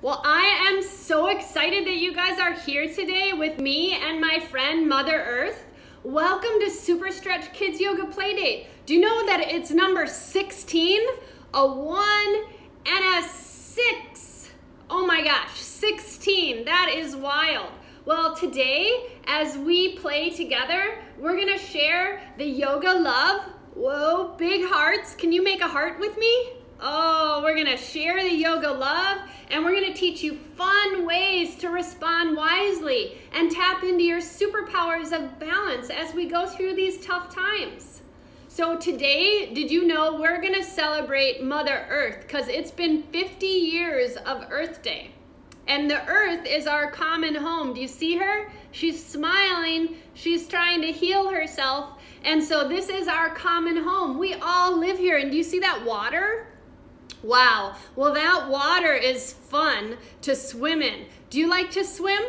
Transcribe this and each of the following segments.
Well, I am so excited that you guys are here today with me and my friend Mother Earth. Welcome to Super Stretch Kids Yoga Playdate. Do you know that it's number 16? A 1 and a 6. Oh my gosh, 16. That is wild. Well, today, as we play together, we're gonna share the yoga love. Whoa, big hearts. Can you make a heart with me? Oh, we're gonna share the yoga love and we're gonna teach you fun ways to respond wisely and tap into your superpowers of balance as we go through these tough times. So today, did you know we're gonna celebrate Mother Earth because it's been 50 years of Earth Day. And the earth is our common home. Do you see her? She's smiling. She's trying to heal herself. And so this is our common home. We all live here. And do you see that water? Wow. Well, that water is fun to swim in. Do you like to swim?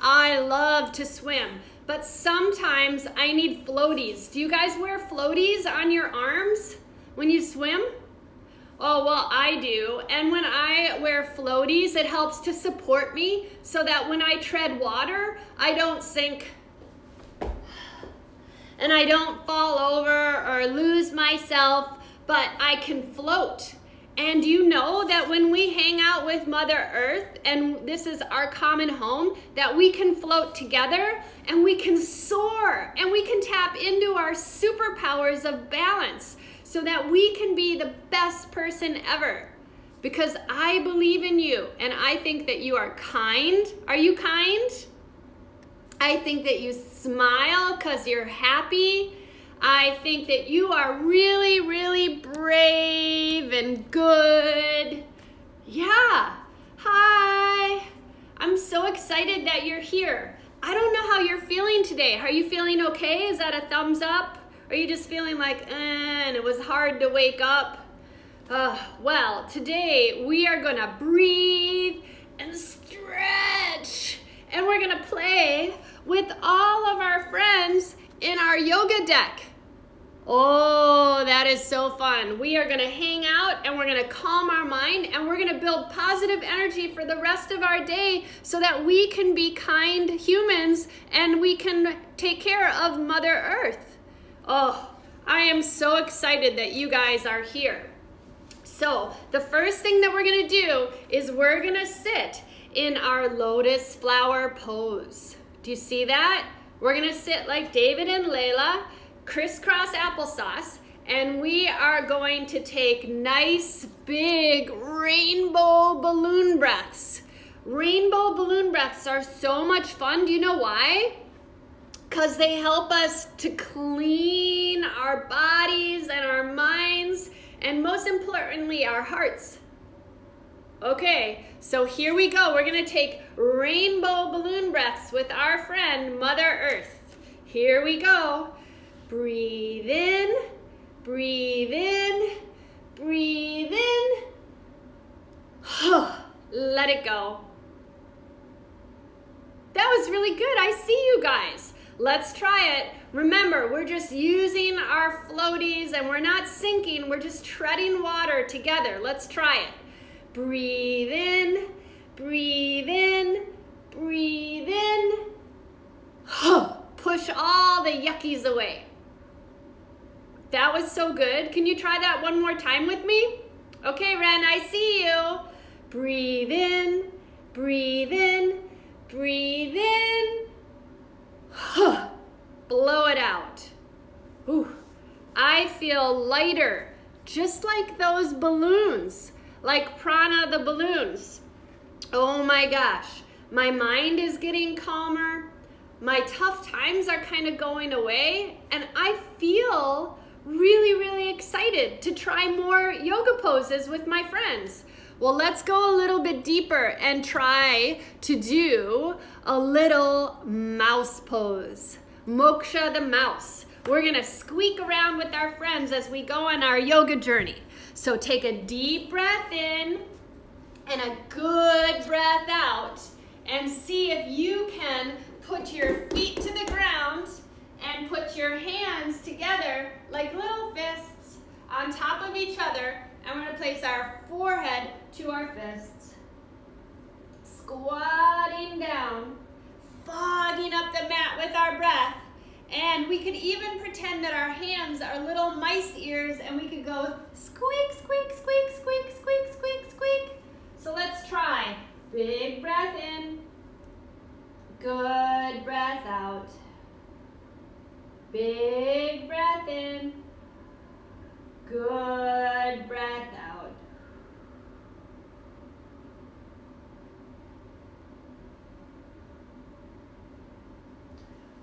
I love to swim. But sometimes I need floaties. Do you guys wear floaties on your arms when you swim? Oh, well, I do. And when I wear floaties, it helps to support me so that when I tread water, I don't sink and I don't fall over or lose myself but I can float. And you know that when we hang out with Mother Earth, and this is our common home, that we can float together and we can soar and we can tap into our superpowers of balance so that we can be the best person ever. Because I believe in you and I think that you are kind. Are you kind? I think that you smile because you're happy. I think that you are really, really brave and good. Yeah. Hi. I'm so excited that you're here. I don't know how you're feeling today. Are you feeling okay? Is that a thumbs up? Are you just feeling like, eh, and it was hard to wake up? Uh, well, today we are gonna breathe and stretch. And we're gonna play with all of our friends in our yoga deck. Oh, that is so fun. We are gonna hang out and we're gonna calm our mind and we're gonna build positive energy for the rest of our day so that we can be kind humans and we can take care of Mother Earth. Oh, I am so excited that you guys are here. So the first thing that we're gonna do is we're gonna sit in our lotus flower pose. Do you see that? We're gonna sit like David and Layla, crisscross applesauce, and we are going to take nice big rainbow balloon breaths. Rainbow balloon breaths are so much fun. Do you know why? Because they help us to clean our bodies and our minds, and most importantly, our hearts. Okay, so here we go. We're gonna take rainbow balloon breaths with our friend, Mother Earth. Here we go. Breathe in, breathe in, breathe in. Let it go. That was really good. I see you guys. Let's try it. Remember, we're just using our floaties and we're not sinking. We're just treading water together. Let's try it. Breathe in, breathe in, breathe in. Push all the yuckies away. That was so good. Can you try that one more time with me? Okay, Ren, I see you. Breathe in, breathe in, breathe in. Blow it out. Ooh. I feel lighter, just like those balloons like Prana the balloons. Oh my gosh, my mind is getting calmer. My tough times are kind of going away, and I feel really, really excited to try more yoga poses with my friends. Well, let's go a little bit deeper and try to do a little mouse pose. Moksha the mouse. We're gonna squeak around with our friends as we go on our yoga journey. So take a deep breath in and a good breath out and see if you can put your feet to the ground and put your hands together like little fists on top of each other. And we're gonna place our forehead to our fists. squatting down, fogging up the mat with our breath. And we could even pretend that our hands are little mice ears and we could go squeak, squeak, squeak, squeak, squeak, squeak, squeak. So let's try. Big breath in. Good breath out. Big breath in. Good breath out.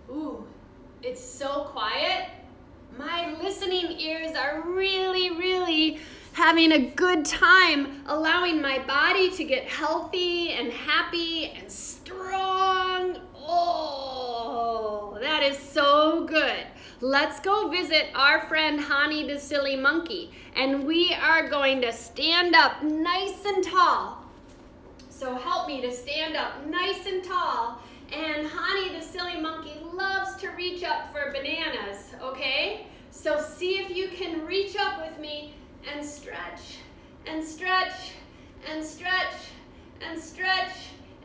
Ooh, it's so quiet. My listening ears are really, really having a good time allowing my body to get healthy and happy and strong. Oh, that is so good. Let's go visit our friend Hani the silly monkey and we are going to stand up nice and tall. So help me to stand up nice and tall and Hani, the silly monkey, loves to reach up for bananas, okay? So see if you can reach up with me and stretch, and stretch, and stretch, and stretch,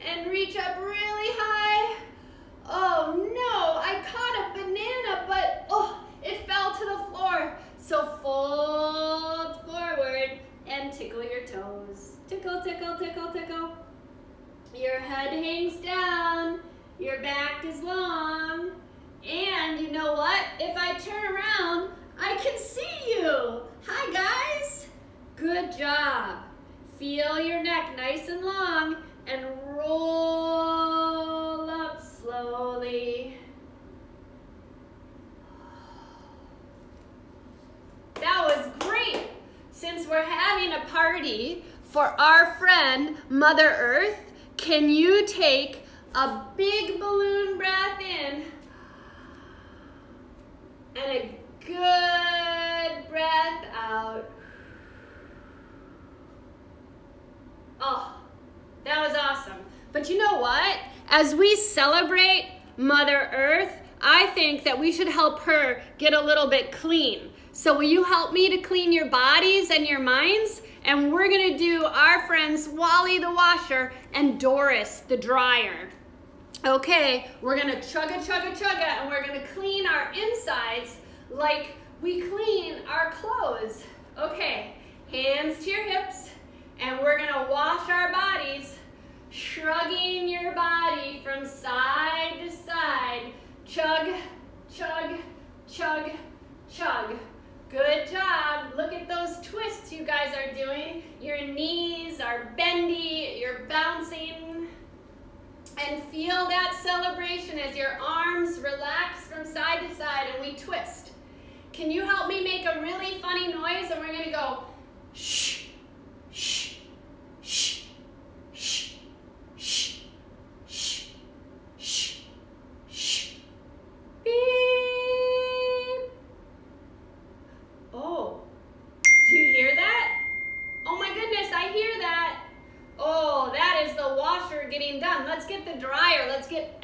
and reach up really high. Oh no, I caught a banana, but oh, it fell to the floor. So fold forward and tickle your toes. Tickle, tickle, tickle, tickle. Your head hangs down. Your back is long. And you know what? If I turn around, I can see you. Hi, guys. Good job. Feel your neck nice and long and roll up slowly. That was great. Since we're having a party for our friend Mother Earth, can you take a big balloon breath in and a good breath out. Oh, that was awesome. But you know what? As we celebrate Mother Earth, I think that we should help her get a little bit clean. So will you help me to clean your bodies and your minds? And we're gonna do our friends Wally the washer and Doris the dryer. Okay, we're gonna chugga chugga chugga and we're gonna clean our insides like we clean our clothes. Okay, hands to your hips and we're gonna wash our bodies, shrugging your body from side to side. Chug, chug, chug, chug. Good job. Look at those twists you guys are doing. Your knees are bendy, you're bouncing and feel that celebration as your arms relax from side to side and we twist. Can you help me make a really funny noise? And we're to go shh, shh, shh, shh, shh, shh, shh, shh. Beep. Oh, do you hear that? Oh my goodness, I hear that. Oh, that is getting done. Let's get the dryer. Let's get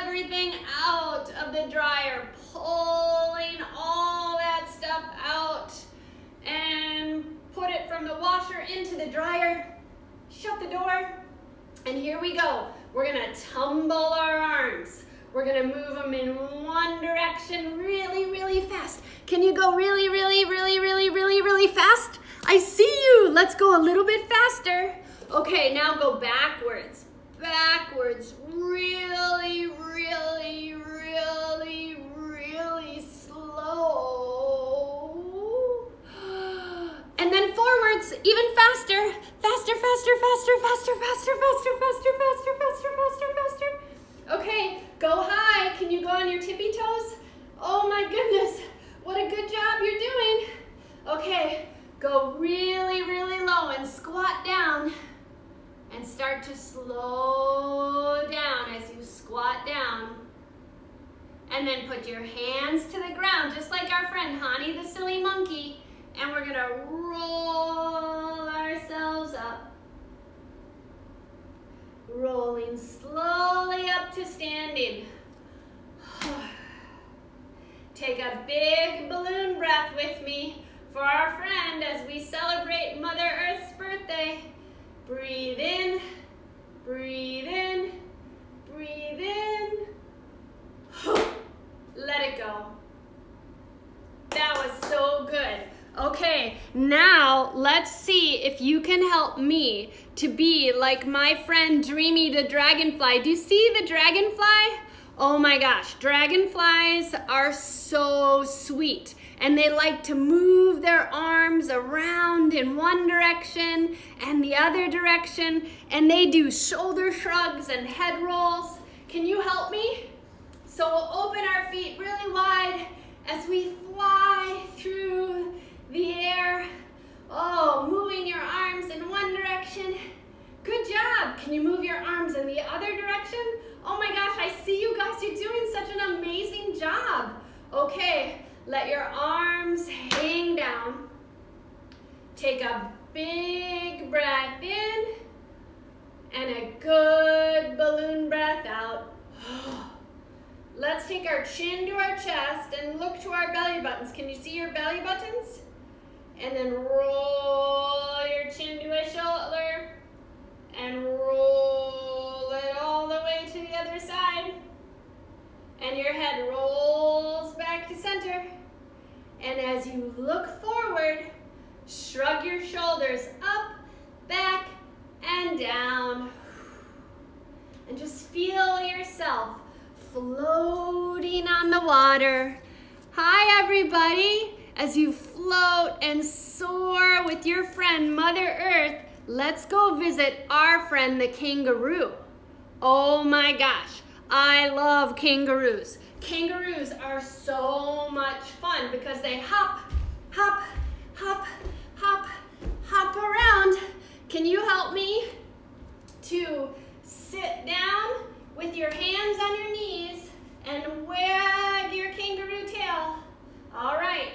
everything out of the dryer. Pulling all that stuff out and put it from the washer into the dryer. Shut the door. And here we go. We're gonna tumble our arms. We're gonna move them in one direction really, really fast. Can you go really, really, really, really, really, really fast? I see you. Let's go a little bit faster. Okay, now go backwards. Backwards. Really, really, really, really slow. And then forwards, even faster. Faster, faster, faster, faster, faster, faster, faster, faster, faster, faster, faster. Okay, go high. Can you go on your tippy toes? Oh my goodness, what a good job you're doing. Okay, go really, really low and squat down and start to slow down as you squat down. And then put your hands to the ground, just like our friend Hani the silly monkey. And we're gonna roll ourselves up. Rolling slowly up to standing. Take a big balloon breath with me for our friend as we celebrate Mother Earth's birthday. Breathe in, breathe in, breathe in. Let it go. That was so good. Okay, now let's see if you can help me to be like my friend Dreamy the dragonfly. Do you see the dragonfly? Oh my gosh, dragonflies are so sweet and they like to move their arms around in one direction and the other direction and they do shoulder shrugs and head rolls. Can you help me? So we'll open our feet really wide as we fly through the air. Oh, moving your arms in one direction. Good job. Can you move your arms in the other direction? Oh my gosh, I see you guys. You're doing such an amazing job. Okay, let your arms hang down. Take a big breath in and a good balloon breath out. Let's take our chin to our chest and look to our belly buttons. Can you see your belly buttons? And then roll your chin to a shoulder and roll it all the way to the other side. And your head rolls to center. And as you look forward, shrug your shoulders up, back, and down. And just feel yourself floating on the water. Hi, everybody. As you float and soar with your friend, Mother Earth, let's go visit our friend, the kangaroo. Oh my gosh, I love kangaroos. Kangaroos are so much fun because they hop, hop, hop, hop, hop around. Can you help me to sit down with your hands on your knees and wag your kangaroo tail. All right.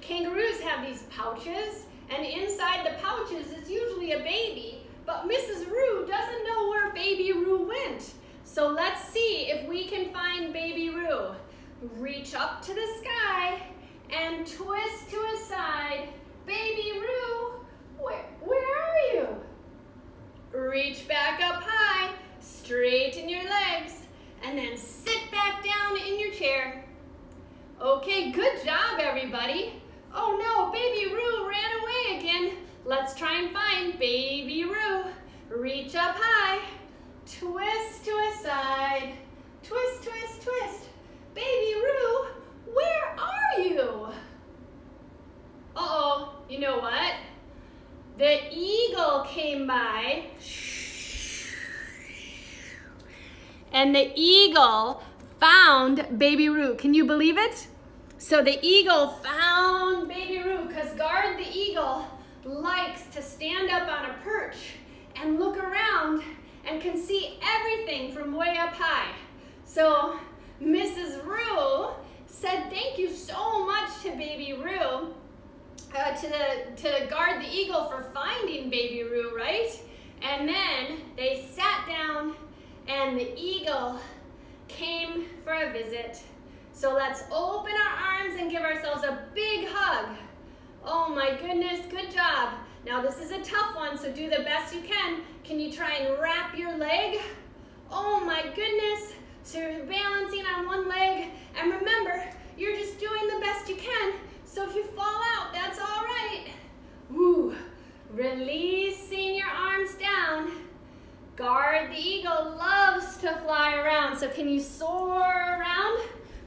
Kangaroos have these pouches, and inside the pouches is usually a baby, but Mrs. Roo doesn't know where baby Roo went. So let's see if we can find baby Roo. Reach up to the sky and twist to a side. Baby Roo, where, where are you? Reach back up high straighten your legs, and then sit back down in your chair. Okay, good job, everybody. Oh no, baby Roo ran away again. Let's try and find baby Roo. Reach up high, twist to a side, twist, twist, twist. Baby Roo, where are you? Uh-oh, you know what? The eagle came by and the eagle found baby Roo. Can you believe it? So the eagle found baby Roo because Guard the eagle likes to stand up on a perch and look around and can see everything from way up high. So Mrs. Roo said thank you so much to baby Roo, uh, to, the, to Guard the eagle for finding baby Roo, right? And then they sat down and the eagle came for a visit. So let's open our arms and give ourselves a big hug. Oh my goodness, good job. Now this is a tough one, so do the best you can. Can you try and wrap your leg? Oh my goodness. So you're balancing on one leg. And remember, you're just doing the best you can. So if you fall out, that's all right. Woo. Releasing your arms down. Guard the eagle loves to fly around. So can you soar around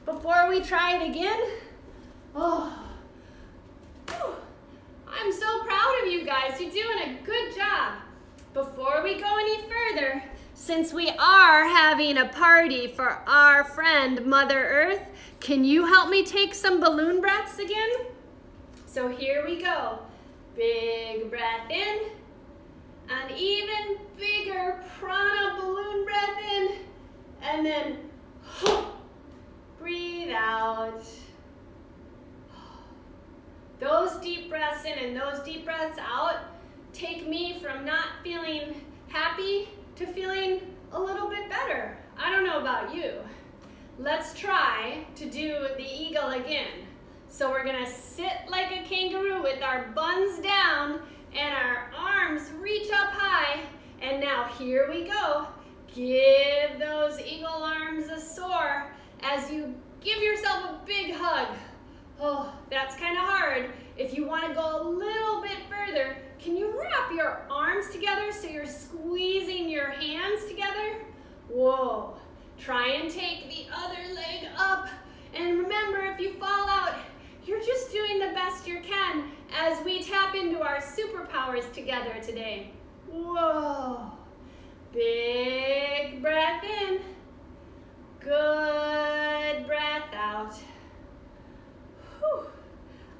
before we try it again? Oh, Whew. I'm so proud of you guys. You're doing a good job. Before we go any further, since we are having a party for our friend Mother Earth, can you help me take some balloon breaths again? So here we go. Big breath in. An even bigger prana balloon breath in. And then breathe out. Those deep breaths in and those deep breaths out take me from not feeling happy to feeling a little bit better. I don't know about you. Let's try to do the eagle again. So we're gonna sit like a kangaroo with our buns down and our arms reach up high. And now here we go. Give those eagle arms as you give yourself a big hug. Oh, that's kind of hard. If you want to go a little bit further, can you wrap your arms together so you're squeezing your hands together? Whoa. Try and take the other leg up. And remember, if you fall out, you're just doing the best you can as we tap into our superpowers together today. Whoa. Big breath in. Good breath out. Whew.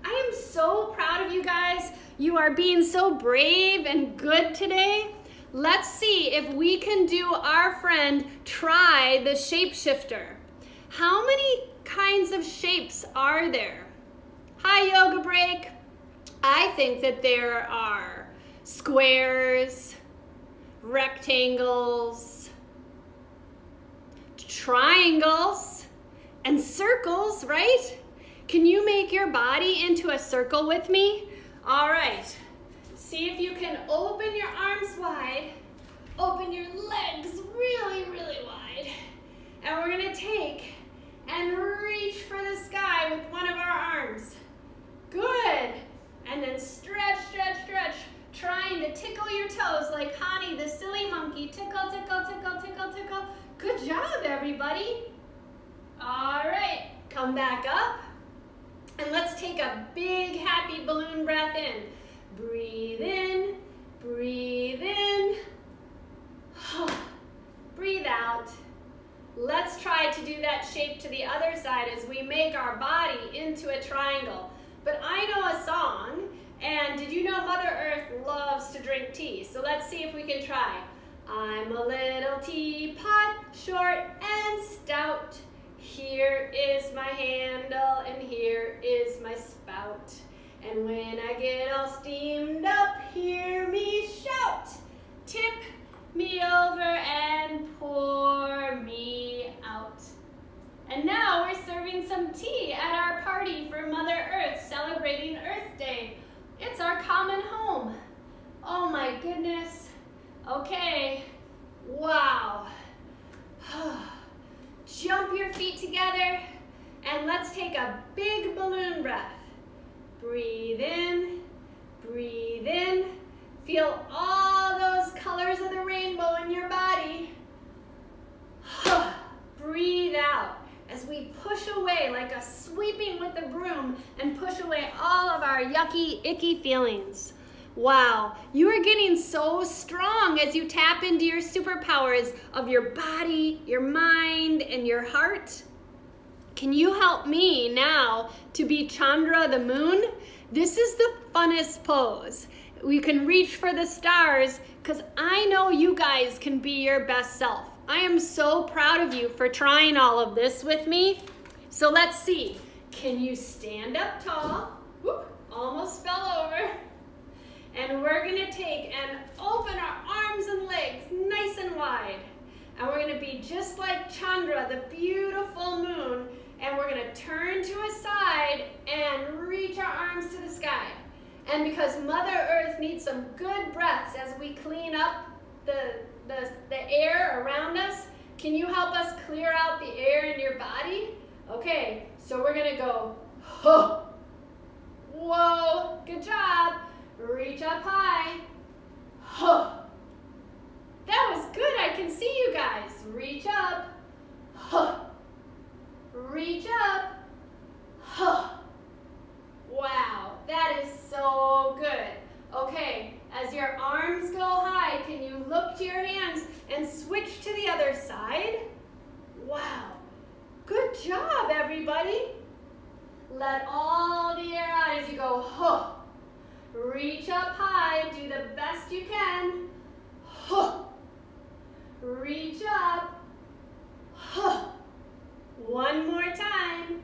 I am so proud of you guys. You are being so brave and good today. Let's see if we can do our friend try the shapeshifter. How many kinds of shapes are there? Hi, Yoga Break. I think that there are squares, rectangles, triangles, and circles, right? Can you make your body into a circle with me? All right. See if you can open your arms wide, open your legs really, really wide. And we're gonna take and reach for the sky with one of our arms. Good. And then stretch, stretch, stretch, trying to tickle your toes like Hani, the silly monkey. Tickle, tickle, tickle, tickle, tickle. Good job, everybody. All right, come back up. And let's take a big happy balloon breath in. Breathe in, breathe in. breathe out. Let's try to do that shape to the other side as we make our body into a triangle. But I know a song, and did you know Mother Earth loves to drink tea? So let's see if we can try. I'm a little teapot, short and stout. Here is my handle, and here is my spout. And when I get all steamed up, hear me shout. Tip me over and pour me out. And now we're serving some tea at our party for Mother Earth, celebrating Earth Day. It's our common home. Oh my goodness. Okay. Wow. Jump your feet together and let's take a big balloon breath. Breathe in, breathe in. Feel all those colors of the rainbow in your body. breathe out as we push away like a sweeping with the broom and push away all of our yucky, icky feelings. Wow, you are getting so strong as you tap into your superpowers of your body, your mind, and your heart. Can you help me now to be Chandra the moon? This is the funnest pose. We can reach for the stars because I know you guys can be your best self. I am so proud of you for trying all of this with me. So let's see. Can you stand up tall? Whoop, almost fell over. And we're gonna take and open our arms and legs nice and wide. And we're gonna be just like Chandra, the beautiful moon, and we're gonna turn to a side and reach our arms to the sky. And because Mother Earth needs some good breaths as we clean up the, the, the air around us, can you help us clear out the air in your body? Okay, so we're gonna go, huh. Whoa, good job. Reach up high. Huh. That was good, I can see you guys. Reach up. Huh. Reach up. Huh. Wow, that is so good. Okay, as your arms go high, can you look to your hands and switch to the other side? Wow, good job, everybody. Let all the air out as you go, huh. Reach up high, do the best you can. Huh. Reach up. Huh. One more time.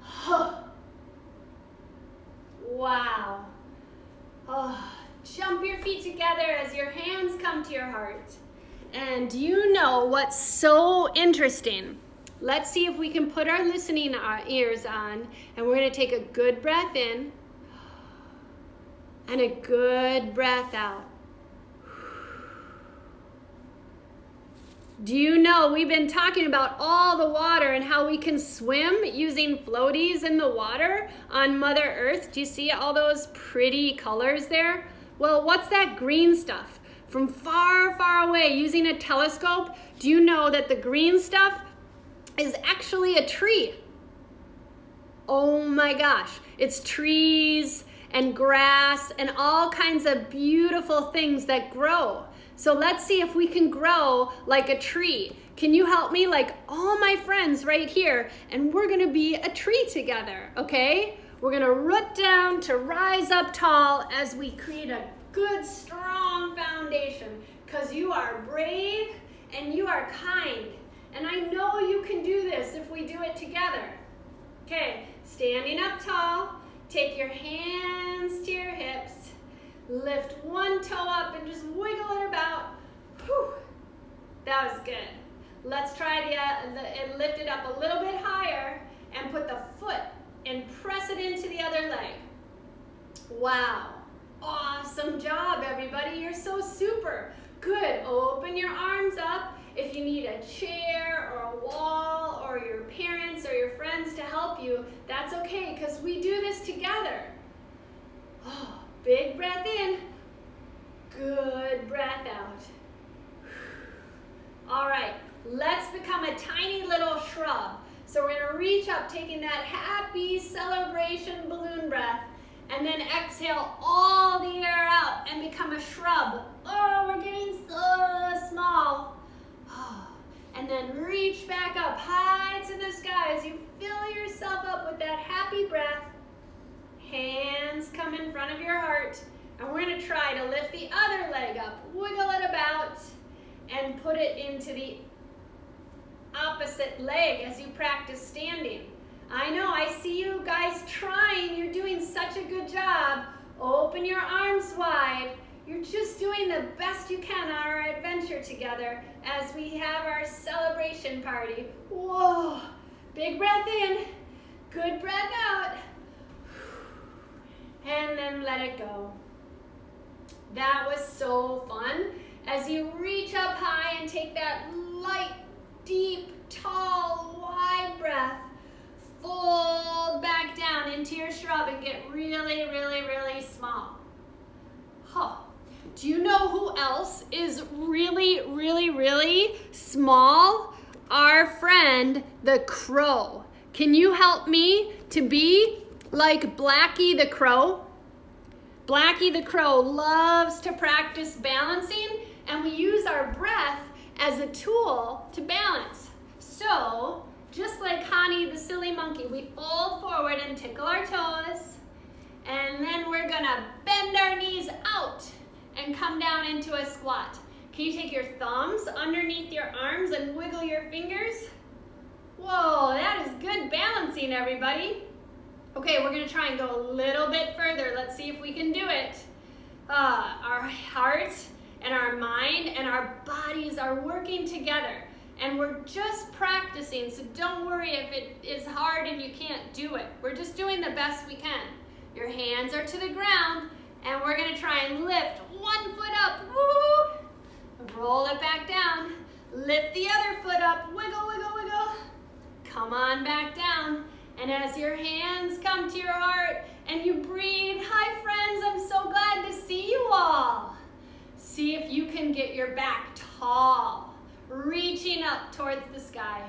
Huh. Wow. Oh, jump your feet together as your hands come to your heart. And you know what's so interesting? Let's see if we can put our listening uh, ears on and we're gonna take a good breath in and a good breath out. Do you know we've been talking about all the water and how we can swim using floaties in the water on Mother Earth? Do you see all those pretty colors there? Well, what's that green stuff? From far, far away using a telescope, do you know that the green stuff is actually a tree? Oh my gosh, it's trees and grass and all kinds of beautiful things that grow. So let's see if we can grow like a tree. Can you help me? Like all my friends right here, and we're gonna be a tree together, okay? We're gonna root down to rise up tall as we create a good, strong foundation because you are brave and you are kind. And I know you can do this if we do it together. Okay, standing up tall, take your hands to your hips, Lift one toe up and just wiggle it about. Whew. That was good. Let's try uh, the, and lift it up a little bit higher and put the foot and press it into the other leg. Wow. Awesome job, everybody. You're so super. Good. Open your arms up. If you need a chair or a wall or your parents your friends to help you, that's okay because we do this together. Oh. Big breath in. Good breath out. All right, let's become a tiny little shrub. So we're gonna reach up, taking that happy celebration balloon breath, and then exhale all the air out and become a shrub. Oh, we're getting so small. And then reach back up high to the sky as you fill yourself up with that happy breath. Hands come in front of your heart. And we're gonna try to lift the other leg up, wiggle it about, and put it into the opposite leg as you practice standing. I know, I see you guys trying. You're doing such a good job. Open your arms wide. You're just doing the best you can on our adventure together as we have our celebration party. Whoa, big breath in, good breath out and then let it go. That was so fun. As you reach up high and take that light, deep, tall, wide breath, fold back down into your shrub and get really, really, really small. Huh. Do you know who else is really, really, really small? Our friend, the crow. Can you help me to be like Blackie the Crow. Blackie the Crow loves to practice balancing and we use our breath as a tool to balance. So, just like Hani the silly monkey, we fold forward and tickle our toes and then we're gonna bend our knees out and come down into a squat. Can you take your thumbs underneath your arms and wiggle your fingers? Whoa, that is good balancing, everybody. Okay, we're gonna try and go a little bit further. Let's see if we can do it. Uh, our heart and our mind and our bodies are working together and we're just practicing, so don't worry if it is hard and you can't do it. We're just doing the best we can. Your hands are to the ground and we're gonna try and lift one foot up, woo! Roll it back down. Lift the other foot up, wiggle, wiggle, wiggle. Come on back down. And as your hands come to your heart and you breathe, hi friends, I'm so glad to see you all. See if you can get your back tall, reaching up towards the sky.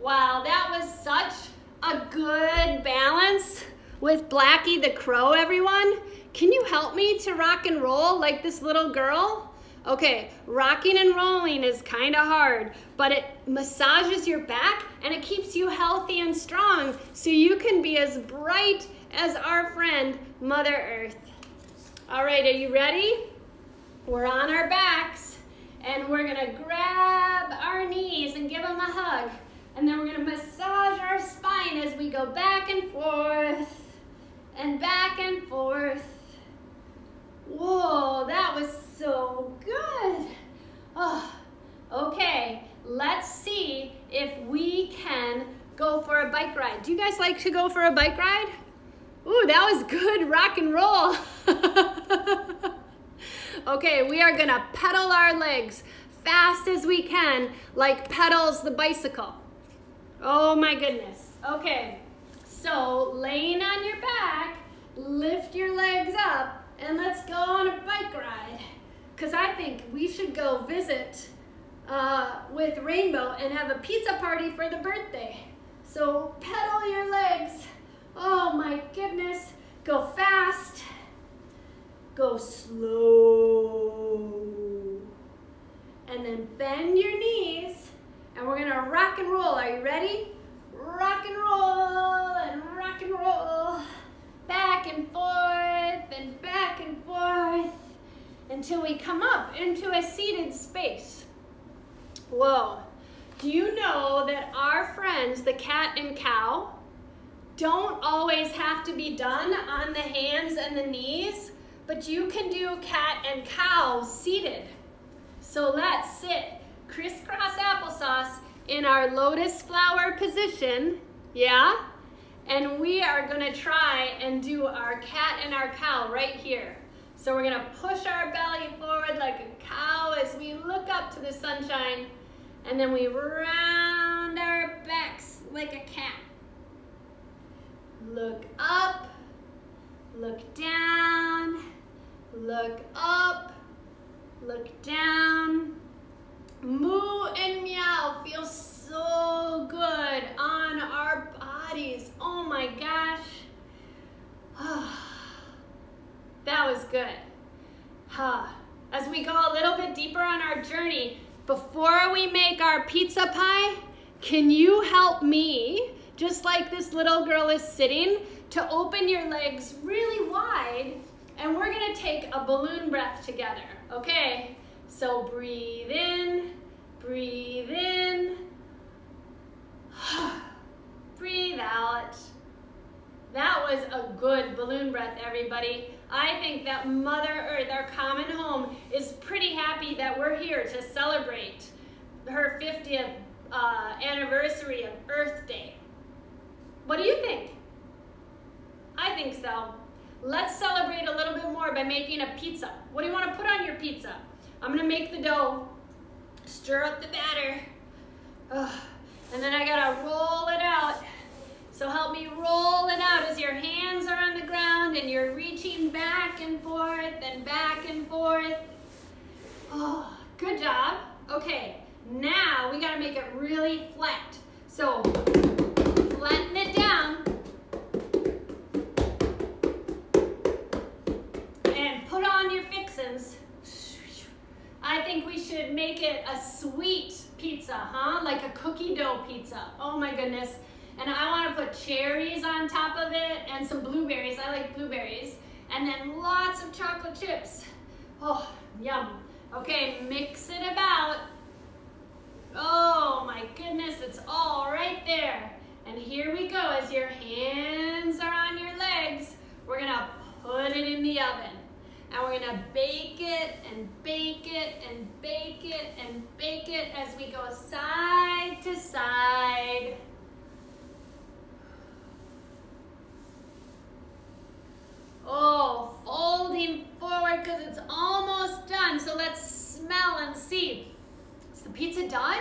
Wow, that was such a good balance with Blackie the Crow, everyone. Can you help me to rock and roll like this little girl? Okay, rocking and rolling is kind of hard, but it massages your back and it keeps you healthy and strong so you can be as bright as our friend, Mother Earth. All right, are you ready? We're on our backs and we're gonna grab our knees and give them a hug. And then we're gonna massage our spine as we go back and forth and back and forth. Whoa, that was so good. Oh, okay, let's see if we can go for a bike ride. Do you guys like to go for a bike ride? Ooh, that was good rock and roll. okay, we are gonna pedal our legs fast as we can, like pedals the bicycle. Oh my goodness. Okay, so laying on your back, lift your legs up, and let's go on a bike ride. Because I think we should go visit uh, with Rainbow and have a pizza party for the birthday. So pedal your legs. Oh my goodness. Go fast. Go slow. And then bend your knees. And we're gonna rock and roll. Are you ready? Rock and roll and rock and roll. Back and forth and back and forth until we come up into a seated space. Whoa. Do you know that our friends, the cat and cow, don't always have to be done on the hands and the knees, but you can do cat and cow seated. So let's sit crisscross applesauce in our lotus flower position, yeah? And we are gonna try and do our cat and our cow right here. So we're gonna push our belly forward like a cow as we look up to the sunshine and then we round our backs like a cat. Look up, look down, look up, look down. Moo and meow feel so good on our bodies. Oh my gosh. that was good. As we go a little bit deeper on our journey, before we make our pizza pie, can you help me, just like this little girl is sitting, to open your legs really wide and we're gonna take a balloon breath together, okay? So breathe in, breathe in, breathe out. That was a good balloon breath, everybody. I think that Mother Earth, our common home, is pretty happy that we're here to celebrate her 50th uh, anniversary of Earth Day. What do you think? I think so. Let's celebrate a little bit more by making a pizza. What do you want to put on your pizza? I'm going to make the dough, stir up the batter, Ugh. and then I got to roll it out. So help me roll it out back and forth and back and forth. Oh, good job. Okay, now we gotta make it really flat. So flatten it down. And put on your fixins. I think we should make it a sweet pizza, huh? Like a cookie dough pizza. Oh my goodness. And I want to put cherries on top of it and some blueberries. I like blueberries. And then lots of chocolate chips. Oh, yum. Okay, mix it about. Oh my goodness, it's all right there. And here we go, as your hands are on your legs, we're gonna put it in the oven. And we're gonna bake it and bake it and bake it and bake it as we go side to side. Oh, folding forward because it's almost done. So let's smell and see. Is the pizza done?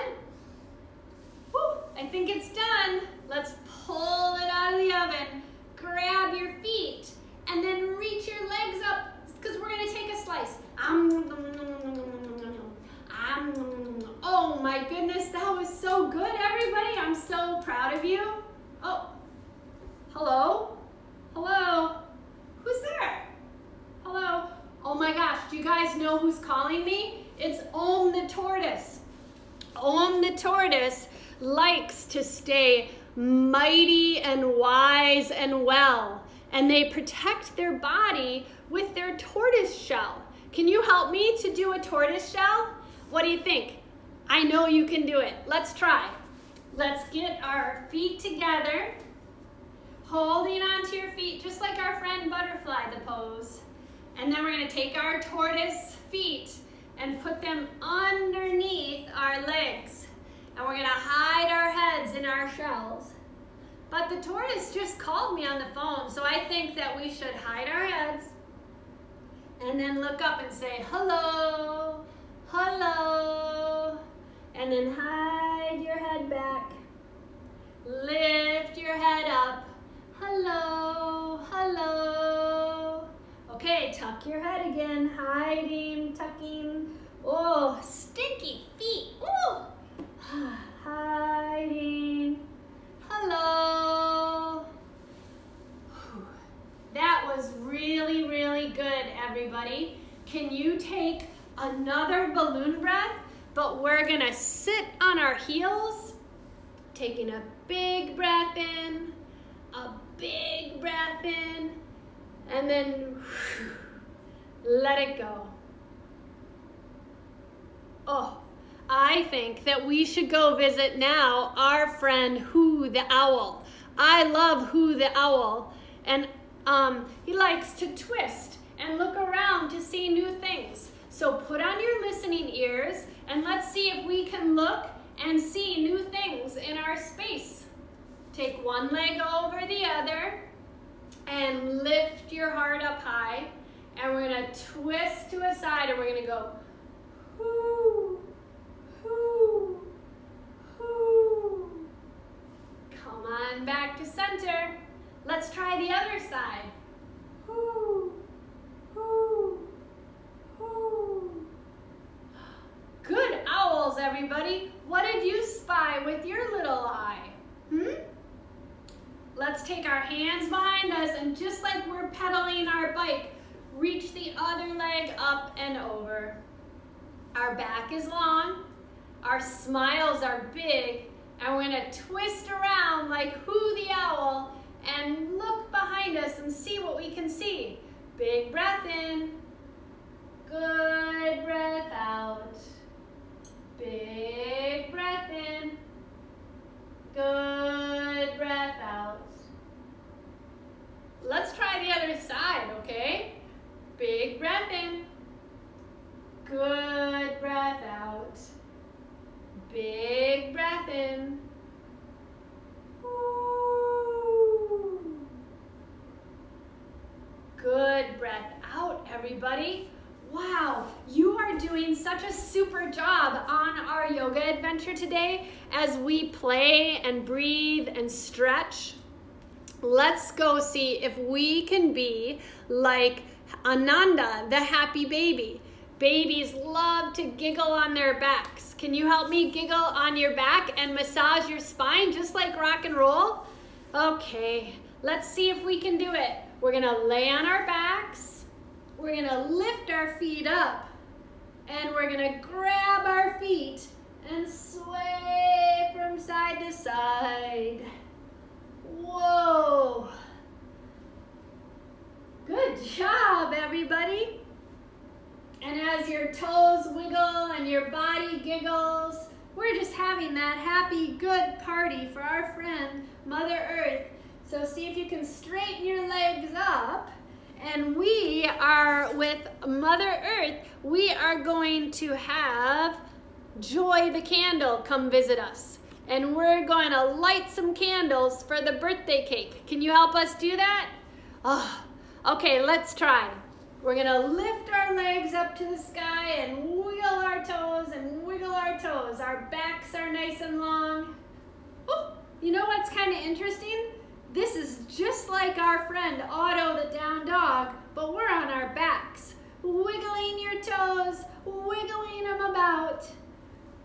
Whew, I think it's done. Let's pull it out of the oven. Grab your feet and then reach your legs up because we're going to take a slice. Oh my goodness, that was so good, everybody. I'm so proud of you. Oh, hello? Hello? Who's there? Hello? Oh my gosh, do you guys know who's calling me? It's Om the tortoise. Om the tortoise likes to stay mighty and wise and well, and they protect their body with their tortoise shell. Can you help me to do a tortoise shell? What do you think? I know you can do it. Let's try. Let's get our feet together holding onto your feet, just like our friend butterfly, the pose. And then we're gonna take our tortoise feet and put them underneath our legs. And we're gonna hide our heads in our shells. But the tortoise just called me on the phone, so I think that we should hide our heads and then look up and say, hello, hello, And then hide your head back. Lift your head up. Hello, hello. Okay, tuck your head again. Hiding, tucking. Oh, stinky feet. Ooh. Ah. Hiding. Hello. That was really, really good, everybody. Can you take another balloon breath? But we're gonna sit on our heels, taking a big breath in, a big breath in, and then let it go. Oh, I think that we should go visit now our friend Who the Owl. I love Who the Owl, and um, he likes to twist and look around to see new things. So put on your listening ears and let's see if we can look and see new things in our space. Take one leg over the other and lift your heart up high. And we're gonna twist to a side and we're gonna go. Come on back to center. Let's try the other side. Whoo, whoo, whoo. Good owls, everybody. What did you spy with your little eye? Hmm? Take our hands behind us and just like we're pedaling our bike, reach the other leg up and over. Our back is long, our smiles are big, and we're gonna twist around like Who the Owl and look behind us and see what we can see. Big breath in, good breath out. Big breath in, good breath out. Let's try the other side, okay? Big breath in. Good breath out. Big breath in. Good breath out, everybody. Wow, you are doing such a super job on our yoga adventure today as we play and breathe and stretch. Let's go see if we can be like Ananda, the happy baby. Babies love to giggle on their backs. Can you help me giggle on your back and massage your spine just like rock and roll? Okay, let's see if we can do it. We're gonna lay on our backs. We're gonna lift our feet up and we're gonna grab our feet and sway from side to side. Whoa. Good job, everybody. And as your toes wiggle and your body giggles, we're just having that happy, good party for our friend, Mother Earth. So see if you can straighten your legs up. And we are with Mother Earth, we are going to have Joy the Candle come visit us. And we're going to light some candles for the birthday cake. Can you help us do that? Oh, okay, let's try. We're gonna lift our legs up to the sky and wiggle our toes and wiggle our toes. Our backs are nice and long. Oh, you know what's kind of interesting? This is just like our friend Otto the down dog, but we're on our backs. Wiggling your toes, wiggling them about.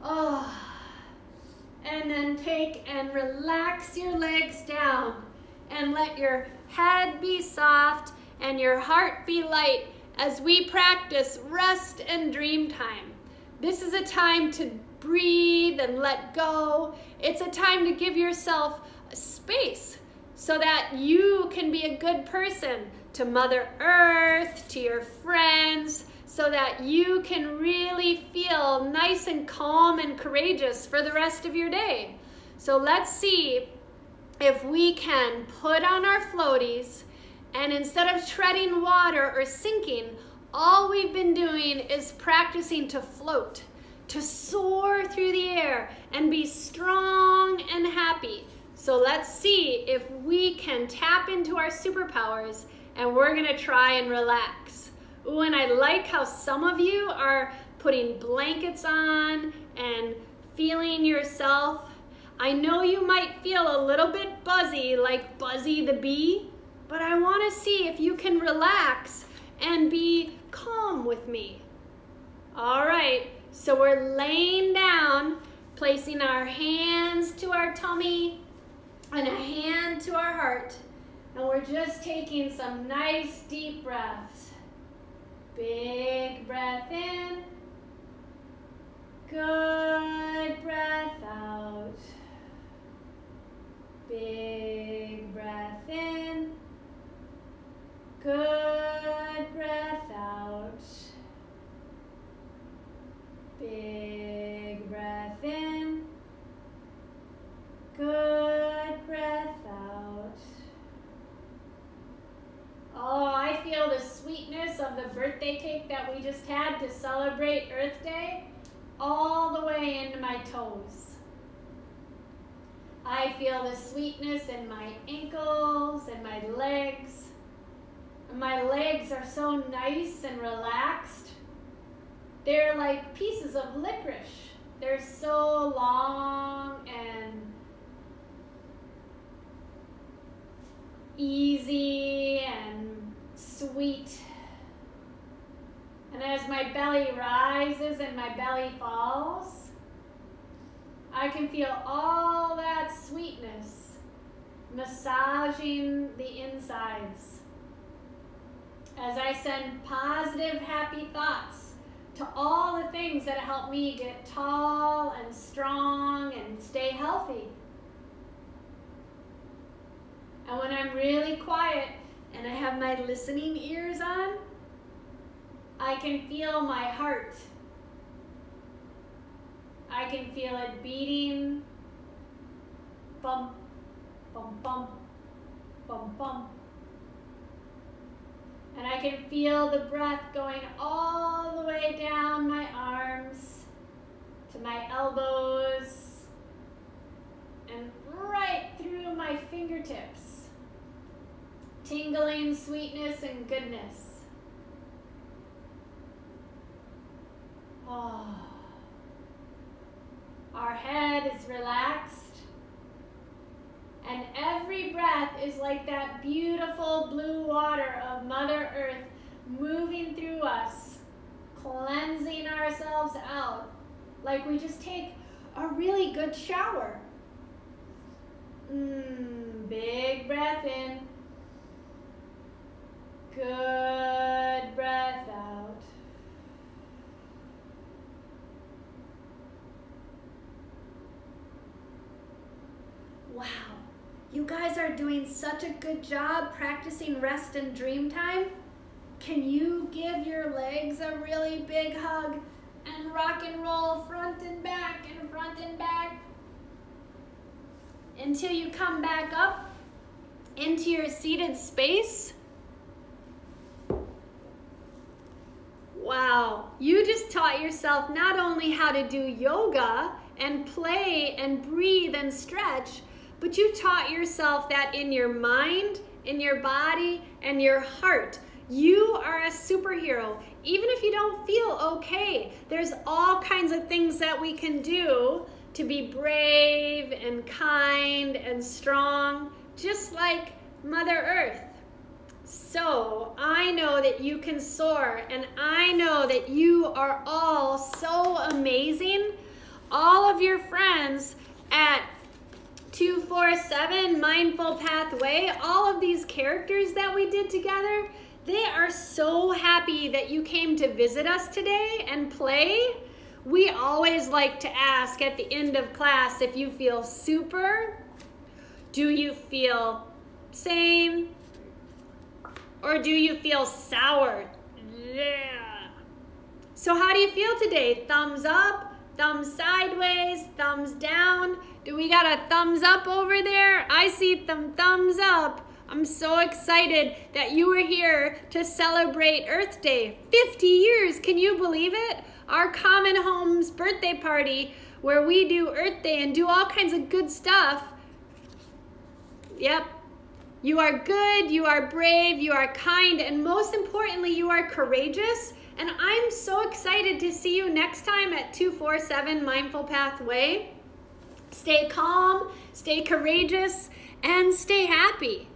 Oh, and then take and relax your legs down and let your head be soft and your heart be light as we practice rest and dream time. This is a time to breathe and let go. It's a time to give yourself space so that you can be a good person to Mother Earth, to your friends, so that you can really feel nice and calm and courageous for the rest of your day. So let's see if we can put on our floaties and instead of treading water or sinking, all we've been doing is practicing to float, to soar through the air and be strong and happy. So let's see if we can tap into our superpowers and we're gonna try and relax. Ooh, and I like how some of you are putting blankets on and feeling yourself. I know you might feel a little bit buzzy, like Buzzy the bee, but I want to see if you can relax and be calm with me. All right, so we're laying down, placing our hands to our tummy and a hand to our heart. And we're just taking some nice deep breaths. Big breath in. Good breath out. Big breath in. Good breath out. Big breath in. Good breath out. Oh, I feel the sweetness of the birthday cake that we just had to celebrate Earth Day all the way into my toes. I feel the sweetness in my ankles and my legs. My legs are so nice and relaxed. They're like pieces of licorice. They're so long and easy and sweet. And as my belly rises and my belly falls, I can feel all that sweetness massaging the insides. As I send positive, happy thoughts to all the things that help me get tall and strong and stay healthy. And when I'm really quiet and I have my listening ears on, I can feel my heart. I can feel it beating. Bump, bump, bump, bump, bump. And I can feel the breath going all the way down my arms to my elbows and right through my fingertips tingling sweetness and goodness. Oh. Our head is relaxed. And every breath is like that beautiful blue water of Mother Earth moving through us, cleansing ourselves out like we just take a really good shower. Mmm, big breath in. Good breath out. Wow, you guys are doing such a good job practicing rest and dream time. Can you give your legs a really big hug and rock and roll front and back and front and back until you come back up into your seated space? Wow, you just taught yourself not only how to do yoga and play and breathe and stretch, but you taught yourself that in your mind, in your body, and your heart. You are a superhero. Even if you don't feel okay, there's all kinds of things that we can do to be brave and kind and strong, just like Mother Earth. So I know that you can soar, and I know that you are all so amazing. All of your friends at 247 Mindful Pathway, all of these characters that we did together, they are so happy that you came to visit us today and play. We always like to ask at the end of class if you feel super, do you feel same, or do you feel sour? Yeah. So how do you feel today? Thumbs up, thumbs sideways, thumbs down. Do we got a thumbs up over there? I see some thumbs up. I'm so excited that you were here to celebrate Earth Day. 50 years, can you believe it? Our Common Homes birthday party where we do Earth Day and do all kinds of good stuff. Yep, you are good, you are brave, you are kind, and most importantly, you are courageous And I'm so excited to see you next time at 247 Mindful Pathway. Stay calm, stay courageous, and stay happy.